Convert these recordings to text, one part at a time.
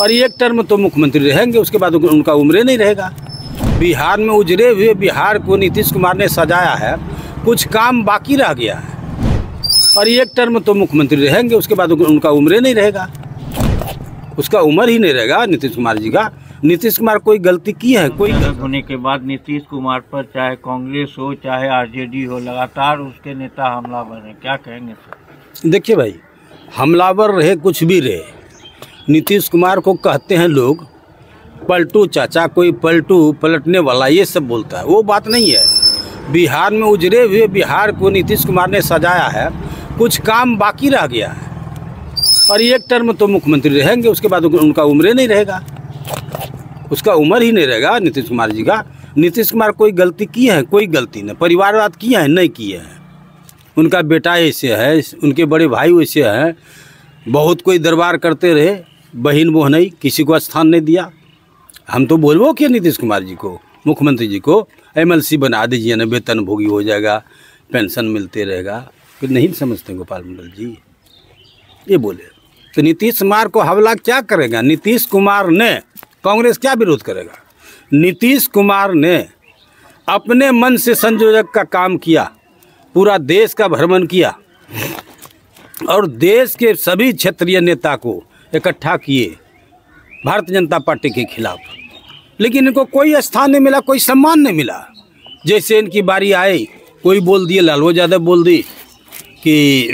और एक टर्म तो मुख्यमंत्री रहेंगे उसके बाद उनका उम्र नहीं रहेगा। बिहार में उजरे हुए बिहार को नीतीश कुमार ने सजाया है कुछ काम बाकी रह गया है। और एक टर्म तो मुख्यमंत्री रहेंगे उसके बाद उनका उम्र नहीं रहेगा। उसका उम्र ही नहीं रहेगा नीतीश कुमार जी का। नीतीश कुमार कोई गलती की है? कोई होने के बाद नीतीश कुमार पर चाहे कांग्रेस हो चाहे आरजेडी हो लगातार उसके नेता हमलावर हैं। क्या कहेंगे सर? देखिए भाई हमलावर रहे कुछ भी रहे नीतीश कुमार को कहते हैं लोग, पलटू चाचा कोई पलटू पलटने वाला, ये सब बोलता है। वो बात नहीं है। बिहार में उजरे हुए बिहार को नीतीश कुमार ने सजाया है, कुछ काम बाकी रह गया है। और एक टर्म तो मुख्यमंत्री रहेंगे, उसके बाद उनका उम्र नहीं रहेगा। उसका उम्र ही नहीं रहेगा, नीतीश कुमार जी का। नीतीश कुमार कोई गलती की है? कोई गलती नहीं। परिवारवाद किया है? नहीं किए हैं। उनका बेटा ऐसे है, उनके बड़े भाई वैसे हैं। बहुत कोई दरबार करते रहे। बहन मोहनई किसी को स्थान नहीं दिया। हम तो बोलबो किया नीतीश कुमार जी को, मुख्यमंत्री जी को एमएलसी बना दीजिए, ना वेतन भोगी हो जाएगा, पेंशन मिलते रहेगा। फिर नहीं समझते गोपाल मंडल जी। ये बोले। तो नीतीश कुमार को हमला क्या करेगा? नीतीश कुमार ने कांग्रेस क्या विरोध करेगा? नीतीश कुमार ने अपने मन से संयोजक का काम किया, पूरा देश का भ्रमण किया, और देश के सभी क्षेत्रीय नेता को इकट्ठा किए भारतीय जनता पार्टी के खिलाफ। लेकिन इनको कोई स्थान नहीं मिला, कोई सम्मान नहीं मिला। जैसे इनकी बारी आई, कोई बोल दिए, लालू यादव बोल दी कि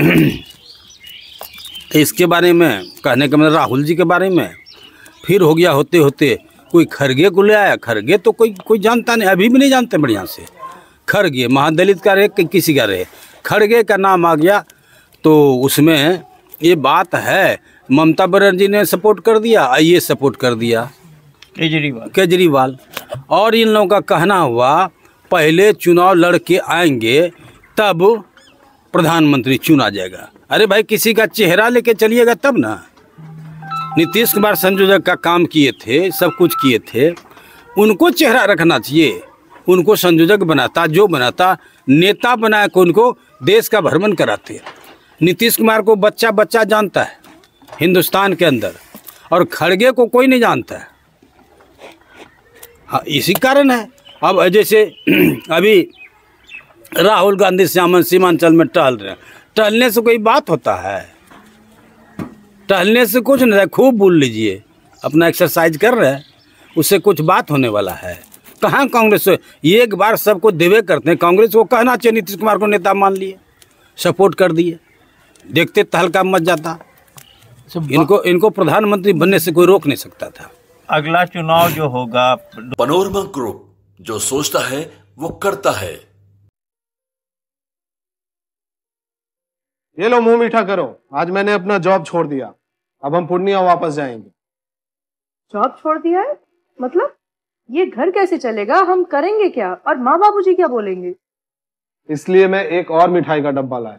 इसके बारे में, कहने का मतलब राहुल जी के बारे में। फिर हो गया होते होते कोई खरगे को ले आया। खरगे तो कोई कोई जानता नहीं, अभी भी नहीं जानते बढ़िया से। खरगे, महादलित का रहे कि किसी का रहे? खड़गे का नाम आ गया तो उसमें ये बात है। ममता बनर्जी ने सपोर्ट कर दिया ये सपोर्ट कर दिया। केजरीवाल। केजरीवाल। और इन लोगों का कहना हुआ पहले चुनाव लड़के आएँगे तब प्रधानमंत्री चुना जाएगा। अरे भाई किसी का चेहरा लेके चलिएगा तब ना। नीतीश कुमार संयोजक का काम किए थे सब कुछ किए थे। उनको चेहरा रखना चाहिए। उनको संयोजक बनाता जो बनाता नेता बना के उनको देश का भ्रमण कराते। नीतीश कुमार को बच्चा बच्चा जानता है, हिंदुस्तान के अंदर। और खड़गे को कोई नहीं जानता है। हाँ इसी कारण है। अब जैसे अभी राहुल गांधी श्यामन सीमांचल में टहल रहे हैं। टहलने से कोई बात होता है? टहलने से कुछ नहीं खूब बोल लीजिए। अपना एक्सरसाइज कर रहे हैं। उससे कुछ बात होने वाला है। कहाँ कांग्रेस ये एक बार सबको देवे करते हैं। कांग्रेस को कहना चाहिए, नीतीश कुमार को नेता मान लिए। सपोर्ट कर दिए। देखते तहलका मच जाता। इनको इनको प्रधानमंत्री बनने से कोई रोक नहीं सकता था। अगला चुनाव जो होगा पनोरमा ग्रुप जो सोचता है वो करता है। ये लो मुँह मीठा करो। आज मैंने अपना जॉब छोड़ दिया। अब हम पूर्णिया वापस जाएँगे। जॉब छोड़ दिया है? मतलब? ये घर कैसे चलेगा? हम करेंगे क्या? और माँ बाबूजी क्या बोलेंगे? इसलिए मैं एक और मिठाई का डब्बा लाया।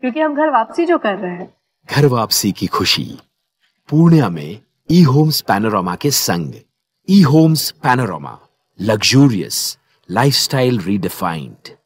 क्योंकि हम घर वापसी जो कर रहे हैं। घर वापसी की खुशी। पूर्णिया में ई होम्स पैनोरामा के संग। ई Homes Panorama luxurious lifestyle redefined